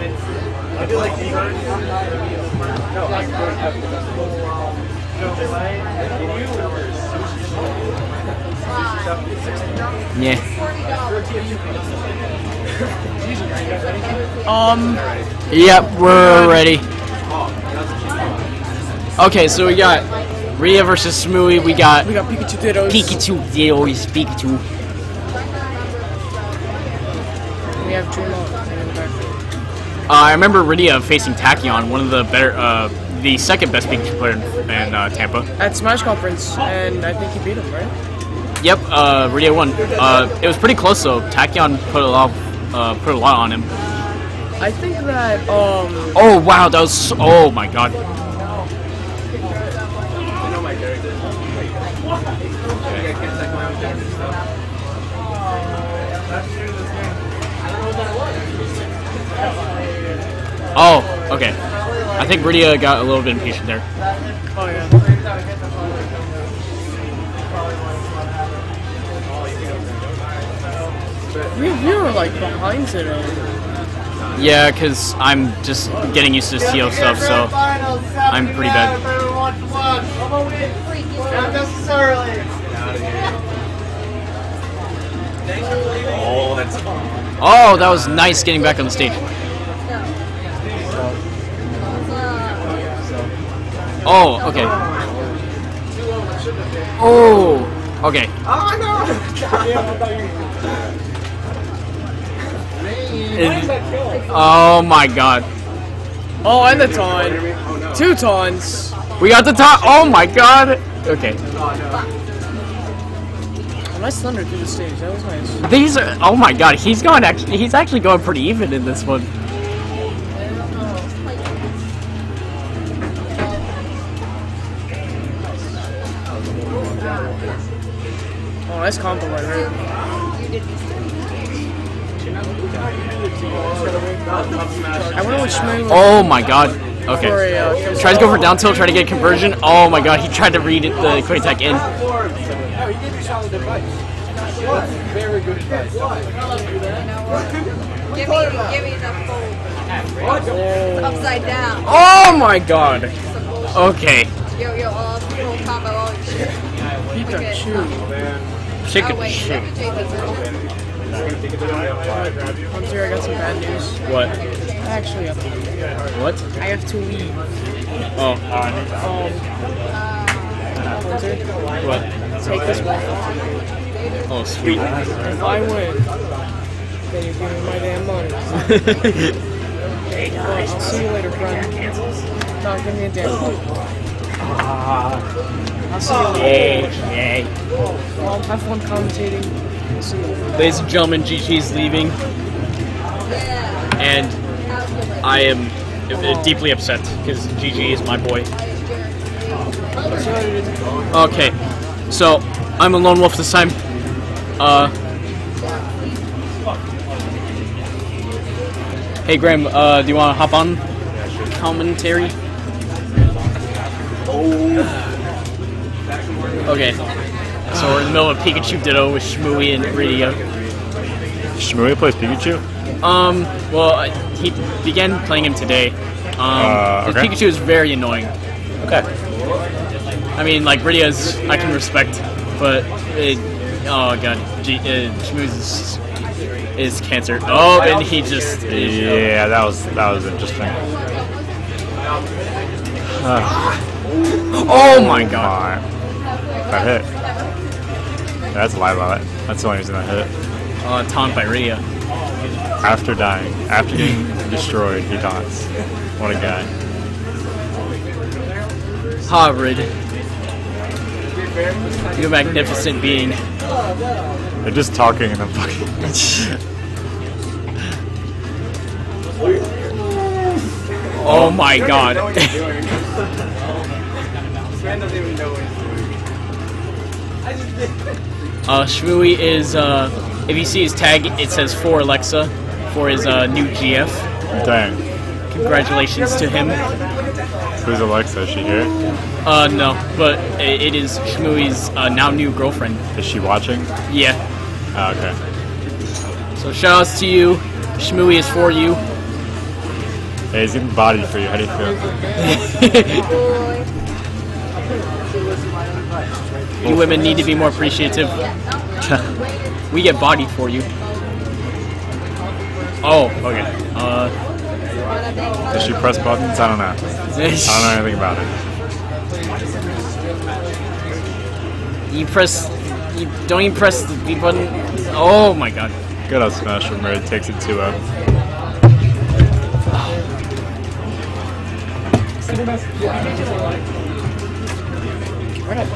I do like the No, I Yeah. Um, Yep, we're ready. Okay, so we got Rhea versus Smooey. We got we got Pikachu Dittos. Pikachu. They Pikachu. We have Dream Land I remember Rhea facing Tachyon, one of the better, uh, the second best Pikachu player in, in uh, Tampa. At Smash Conference, and I think he beat him, right? Yep, uh, Rhea won. Uh, it was pretty close though. Tachyon put a lot, uh, put a lot on him. I think that, um, Oh wow, that was. So, oh my god. Oh, okay. I think Rhea got a little bit impatient there. oh yeah. We, we were like behind today. Yeah, because I'm just getting used to CO stuff, so I'm pretty bad. Not necessarily. Oh, that's Oh, that was nice getting back on the stage. Oh, okay. Oh, okay. Oh my god. Oh, and the taunt. Two taunts. We got the top. Oh my god. Okay. Nice thunder through the stage. That was nice. These are. Oh my god. He's going actually. He's actually going pretty even in this one. Oh, nice combo by her. I wonder which move Oh my god. for Okay. a uh, Tries to go for down tilt, try to get conversion. Oh my god. He tried to read it, the quick attack in. No, he gave you solid advice. That's very good advice. Give me, give me the full upside down. Oh my god. Okay. Yo, yo, all combo, all shit. Pikachu. Chicken Oh wait, shit. let me take this. Hunter, I got some bad news. What? Actually, have to, What? I have to leave. Oh. Um, Hunter, What? take this one. Oh, sweet. If I win, then you give me my damn money. Well, I'll see you later, friend. No, give me a damn money. I'll. Ladies and gentlemen, GG's leaving, and I am deeply upset because GG is my boy. Okay, so I'm a lone wolf this time. Uh, hey Graham, uh, do you want to hop on commentary? Okay, so we're in the middle of Pikachu Ditto with Shmooey and Rhea. Shmooey plays Pikachu? Um, well, he began playing him today. Um, Uh, okay. Pikachu is very annoying. Okay. I mean, like Rhea's, I can respect, but it, oh god, G, uh, Shmooze is, is cancer. Oh, and he just, Yeah, that was that was interesting. Oh my god. That hit. That's a live on it. That's the only reason that hit. Uh, taunt by Rhea. After dying, after getting destroyed, he taunts. What a guy. Hybrid. You magnificent being. They're just talking and then fucking. Oh my god. Man doesn't even know what he's doing. Uh, Shmooey is, uh, if you see his tag, it says for Alexa for his uh, new GF. Dang. Congratulations to him. Who's Alexa? Is she here? Uh, no, but i- it is Shmooey's uh, now new girlfriend. Is she watching? Yeah. Oh, okay. So shout outs to you. Shmooey is for you. Hey, he's getting bodied for you. How do you feel? you women need to be more appreciative. we get bodied for you. Oh, okay. Uh, Does she press buttons? I don't know. I don't know anything about it. you press. You don't even press the B button. Oh my god. Good old Smash from Red takes it 2 0. Right.